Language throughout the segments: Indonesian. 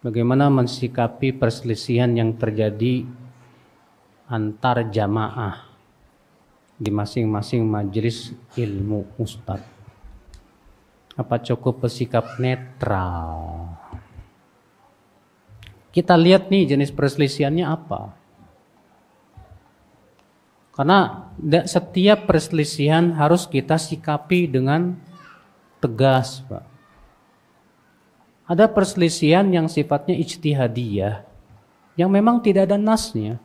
Bagaimana mensikapi perselisihan yang terjadi antar jamaah di masing-masing majelis ilmu ustadz? Apa cukup bersikap netral? Kita lihat nih jenis perselisihannya apa. Karena setiap perselisihan harus kita sikapi dengan tegas, Pak. Ada perselisihan yang sifatnya ijtihadiyah yang memang tidak ada nasnya.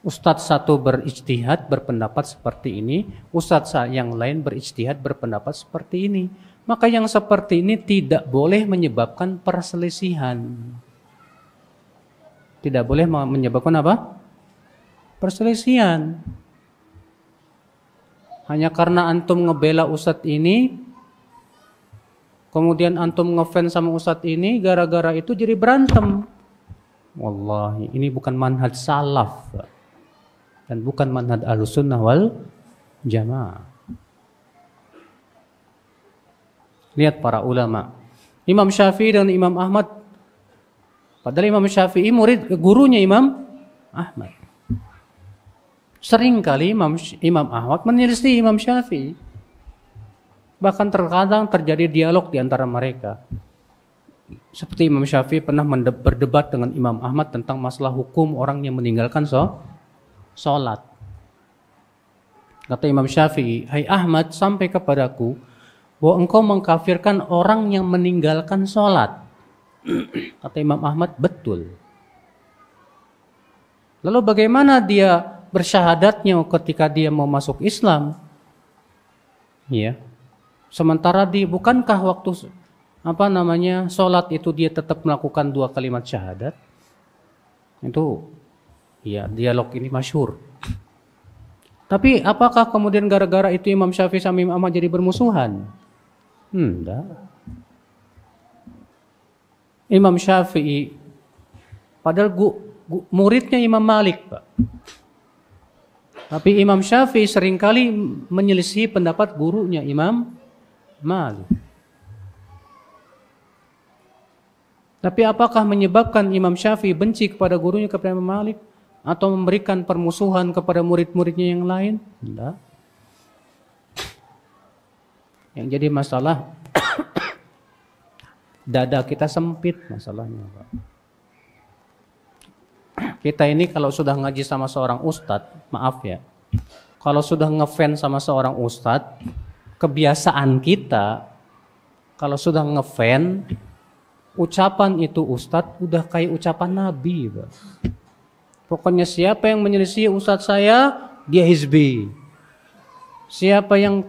Ustadz satu berijtihad berpendapat seperti ini, ustadz yang lain berijtihad berpendapat seperti ini. Maka yang seperti ini tidak boleh menyebabkan perselisihan. Tidak boleh menyebabkan apa? Perselisihan. Hanya karena antum ngebela ustadz ini, Kemudian antum ngefans sama ustadz ini gara-gara itu jadi berantem. Wallahi ini bukan manhaj salaf dan bukan manhaj al-sunnah wal jamaah. Lihat para ulama. Imam Syafi'i dan Imam Ahmad. Padahal Imam Syafi'i murid gurunya Imam Ahmad. Sering kali Imam, Imam Ahmad menyelisih Imam Syafi'i. Bahkan terkadang terjadi dialog di antara mereka. Seperti Imam Syafi'i pernah berdebat dengan Imam Ahmad tentang masalah hukum orang yang meninggalkan so, sholat. Kata Imam Syafi'i, Hai Ahmad, sampai kepadaku bahwa engkau mengkafirkan orang yang meninggalkan sholat. Kata Imam Ahmad, betul. Lalu bagaimana dia bersyahadatnya ketika dia mau masuk Islam? Ya, Sementara di bukankah waktu apa namanya sholat itu dia tetap melakukan dua kalimat syahadat? Itu ya dialog ini masyur. Tapi apakah kemudian gara-gara itu Imam Syafi'i sama Imam Ahmad jadi bermusuhan? Hmm, enggak. Imam Syafi'i padahal gu, gu, muridnya Imam Malik, Pak. Tapi Imam Syafi'i sering kali menyelisih pendapat gurunya Imam Malik. Tapi apakah menyebabkan Imam Syafi'i benci kepada gurunya kepada Imam Malik atau memberikan permusuhan kepada murid-muridnya yang lain? Tidak. Yang jadi masalah dada kita sempit masalahnya, Pak. Kita ini kalau sudah ngaji sama seorang ustadz, maaf ya, kalau sudah ngefans sama seorang ustadz, kebiasaan kita kalau sudah ngefan ucapan itu ustadz udah kayak ucapan nabi pokoknya siapa yang menyelisih ustadz saya dia hizbi. Siapa yang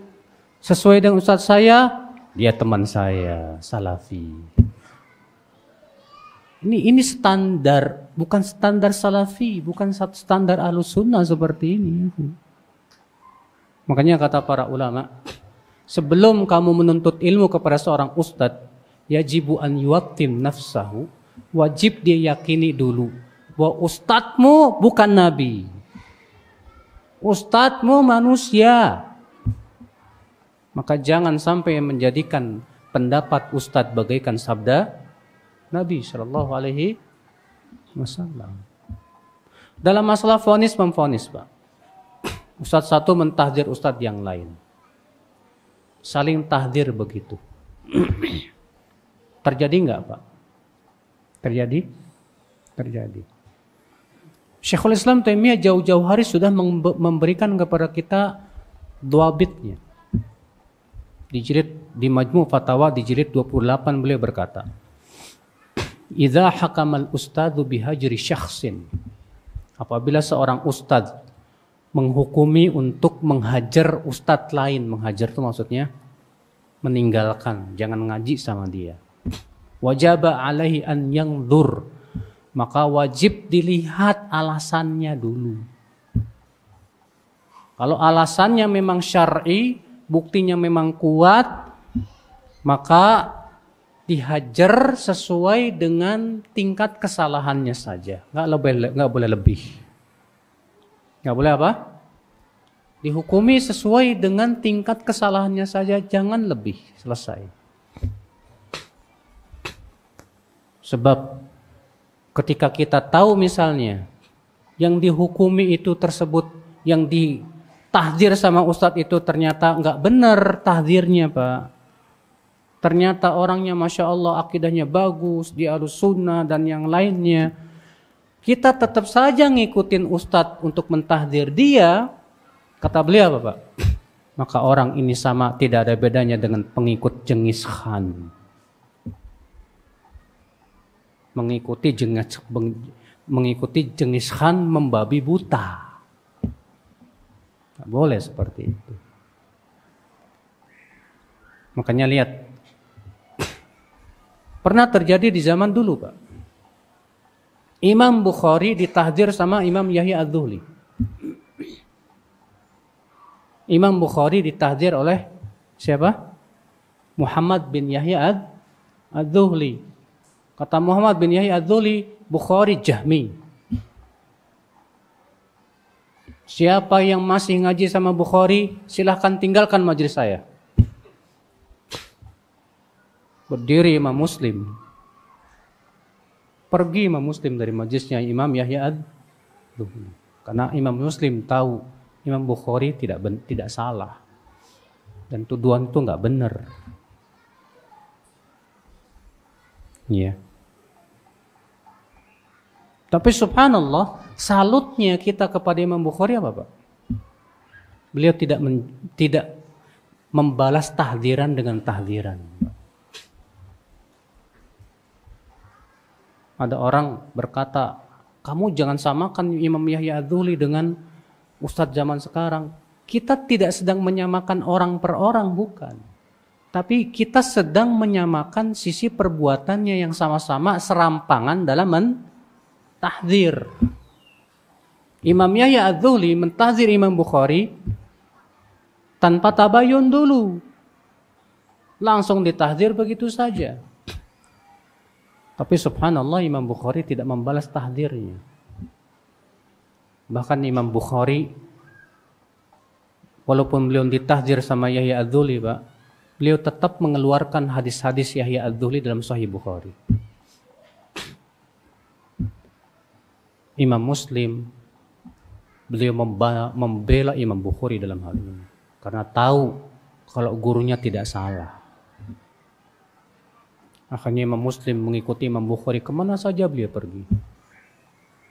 sesuai dengan ustadz saya dia teman saya salafi ini ini standar bukan standar salafi bukan standar alusunnah seperti ini makanya kata para ulama sebelum kamu menuntut ilmu kepada seorang ustadz, yajibu an yuwattim nafsahu, wajib dia yakini dulu bahwa ustadzmu bukan nabi. Ustadzmu manusia. Maka jangan sampai menjadikan pendapat ustadz bagaikan sabda Nabi Shallallahu Alaihi Wasallam. Dalam masalah fonis memfonis, Pak. Ustadz satu mentahdir ustadz yang lain saling tahdir begitu. Terjadi enggak Pak? Terjadi? Terjadi. Syekhul Islam Taimiyah jauh-jauh hari sudah memberikan kepada kita dua bitnya. Di jilid di Majmu' Fatawa di jilid 28 beliau berkata, "Idza hakamal ustadzu bihajri syakhsin." Apabila seorang ustadz menghukumi untuk menghajar ustadz lain. Menghajar itu maksudnya meninggalkan, jangan ngaji sama dia. Wajib alaihi an yang dur. Maka wajib dilihat alasannya dulu. Kalau alasannya memang syar'i, buktinya memang kuat, maka dihajar sesuai dengan tingkat kesalahannya saja. Nggak, lebih, nggak boleh lebih. Nggak boleh apa? Dihukumi sesuai dengan tingkat kesalahannya saja, jangan lebih. Selesai. Sebab ketika kita tahu misalnya yang dihukumi itu tersebut yang ditahdir sama ustadz itu ternyata nggak benar tahdirnya pak. Ternyata orangnya masya Allah akidahnya bagus, dia harus sunnah dan yang lainnya. Kita tetap saja ngikutin ustadz untuk mentahdir dia, Kata beliau apa Pak? Maka orang ini sama tidak ada bedanya dengan pengikut Jengis Khan. Mengikuti Jengis, mengikuti Jengis Khan membabi buta. Tidak boleh seperti itu. Makanya lihat. Pernah terjadi di zaman dulu Pak. Imam Bukhari ditahdir sama Imam Yahya Ad-Dhuhli. Imam Bukhari ditahdir oleh siapa? Muhammad bin Yahya Ad-Dhuhli. Kata Muhammad bin Yahya Ad-Dhuhli, Bukhari Jahmi. Siapa yang masih ngaji sama Bukhari, silahkan tinggalkan majelis saya. Berdiri Imam Muslim. Pergi Imam Muslim dari majelisnya Imam Yahya Ad-Dhuhli. Karena Imam Muslim tahu Imam Bukhari tidak ben, tidak salah dan tuduhan itu nggak benar. Iya. Tapi subhanallah, salutnya kita kepada Imam Bukhari apa, Pak? Beliau tidak men, tidak membalas tahdiran dengan tahdiran. Ada orang berkata, kamu jangan samakan Imam Yahya Adzuli dengan Ustadz zaman sekarang, kita tidak sedang menyamakan orang per orang, bukan. Tapi kita sedang menyamakan sisi perbuatannya yang sama-sama serampangan dalam mentahdir. Imam Yahya Adzuli mentahdir Imam Bukhari tanpa tabayun dulu. Langsung ditahdir begitu saja. Tapi subhanallah Imam Bukhari tidak membalas tahdirnya. Bahkan Imam Bukhari walaupun beliau ditahdir sama Yahya Adzuli, Pak, beliau tetap mengeluarkan hadis-hadis Yahya Adzuli dalam Sahih Bukhari. Imam Muslim beliau membela Imam Bukhari dalam hal ini karena tahu kalau gurunya tidak salah. Akhirnya Imam Muslim mengikuti Imam Bukhari ke mana saja beliau pergi.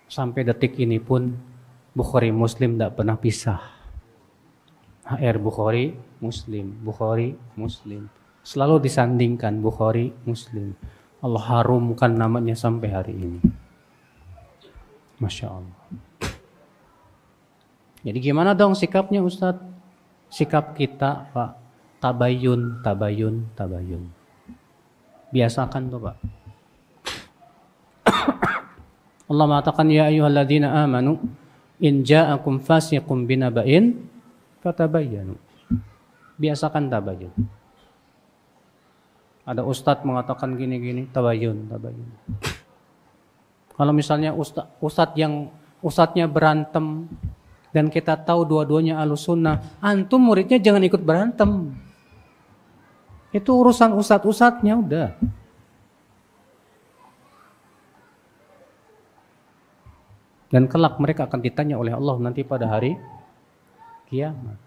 Sampai detik ini pun Bukhari Muslim tidak pernah pisah. HR Bukhari Muslim, Bukhari Muslim. Selalu disandingkan Bukhari Muslim. Allah harumkan namanya sampai hari ini. Masya Allah. Jadi gimana dong sikapnya Ustadz? Sikap kita Pak, tabayun, tabayun, tabayun. Biasakan tuh Pak. Allah mengatakan ya ayyuhalladzina amanu in ja'akum fasiqun binaba'in fatabayyanu. Biasakan tabayun. Ada ustadz mengatakan gini-gini, tabayun, tabayun. Kalau misalnya ustadz, ustadz yang ustadznya berantem dan kita tahu dua-duanya alusunnah, antum muridnya jangan ikut berantem. Itu urusan ustadz-ustadznya udah. Dan kelak mereka akan ditanya oleh Allah nanti pada hari kiamat.